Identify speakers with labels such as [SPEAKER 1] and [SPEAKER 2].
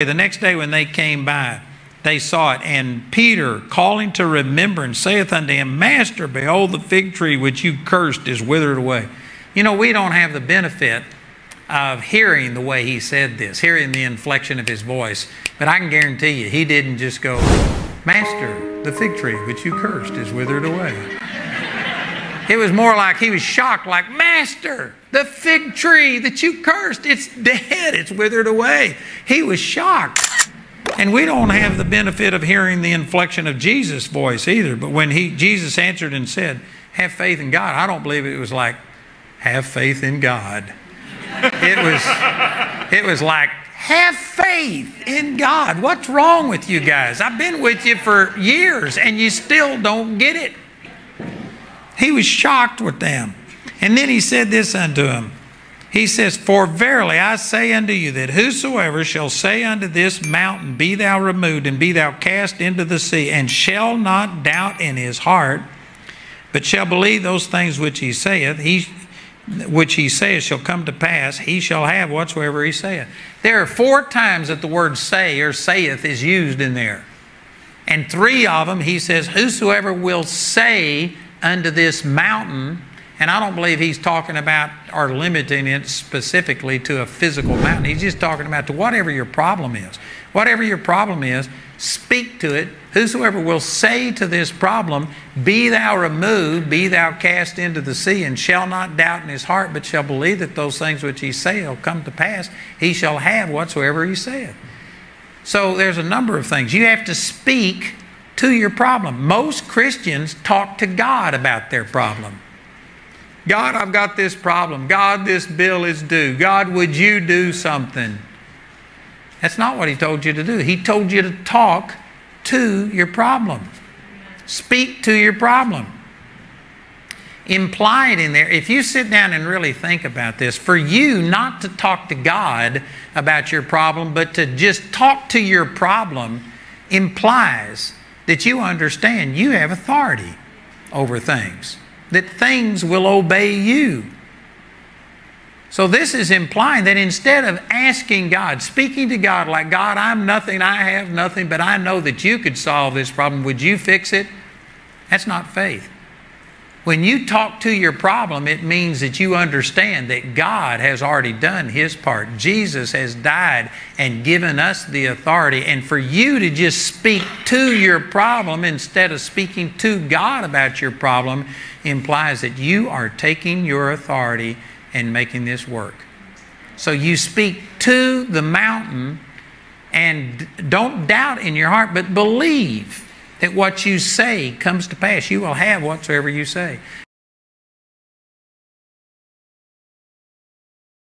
[SPEAKER 1] The next day when they came by, they saw it. And Peter, calling to remembrance, saith unto him, Master, behold, the fig tree which you cursed is withered away. You know, we don't have the benefit of hearing the way he said this, hearing the inflection of his voice. But I can guarantee you, he didn't just go, Master, the fig tree which you cursed is withered away. It was more like he was shocked, like, Master, the fig tree that you cursed, it's dead, it's withered away. He was shocked. And we don't have the benefit of hearing the inflection of Jesus' voice either. But when he Jesus answered and said, Have faith in God, I don't believe it was like, Have faith in God. It was it was like, have faith in God. What's wrong with you guys? I've been with you for years and you still don't get it. He was shocked with them. And then he said this unto him. He says, For verily I say unto you that whosoever shall say unto this mountain, Be thou removed and be thou cast into the sea, and shall not doubt in his heart, but shall believe those things which he saith, he which he saith shall come to pass, he shall have whatsoever he saith. There are four times that the word say or saith is used in there. And three of them he says, Whosoever will say unto this mountain, and I don't believe he's talking about or limiting it specifically to a physical mountain. He's just talking about to whatever your problem is. Whatever your problem is, speak to it. Whosoever will say to this problem, Be thou removed, be thou cast into the sea, and shall not doubt in his heart, but shall believe that those things which he saith will come to pass, he shall have whatsoever he saith. So there's a number of things. You have to speak to your problem. Most Christians talk to God about their problem. God, I've got this problem. God, this bill is due. God, would you do something? That's not what He told you to do. He told you to talk to your problem, speak to your problem. Implied in there, if you sit down and really think about this, for you not to talk to God about your problem, but to just talk to your problem implies that you understand you have authority over things, that things will obey you. So, this is implying that instead of asking God, speaking to God like, God, I'm nothing, I have nothing, but I know that you could solve this problem, would you fix it? That's not faith. When you talk to your problem, it means that you understand that God has already done His part. Jesus has died and given us the authority. And for you to just speak to your problem instead of speaking to God about your problem implies that you are taking your authority and making this work. So you speak to the mountain and don't doubt in your heart, but believe that what you say comes to pass. You will have whatsoever you say.